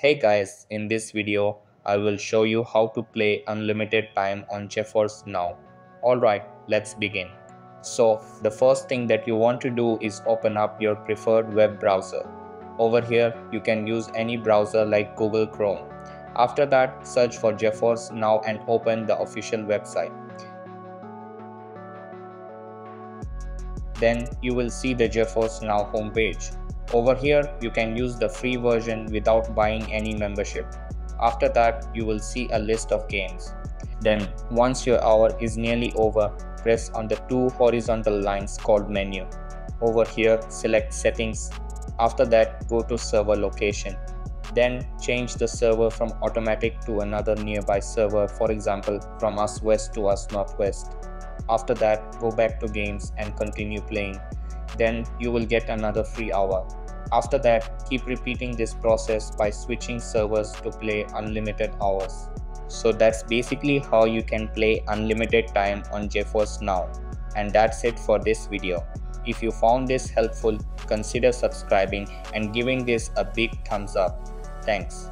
Hey guys, in this video, I will show you how to play unlimited time on GeForce Now. Alright, let's begin. So, the first thing that you want to do is open up your preferred web browser. Over here, you can use any browser like Google Chrome. After that, search for GeForce Now and open the official website. Then you will see the GeForce Now homepage. Over here, you can use the free version without buying any membership. After that, you will see a list of games. Then, once your hour is nearly over, press on the two horizontal lines called menu. Over here, select settings. After that, go to server location. Then change the server from automatic to another nearby server, for example, from us west to us northwest. After that, go back to games and continue playing. Then you will get another free hour. After that, keep repeating this process by switching servers to play unlimited hours. So that's basically how you can play unlimited time on GeForce Now. And that's it for this video. If you found this helpful, consider subscribing and giving this a big thumbs up. Thanks.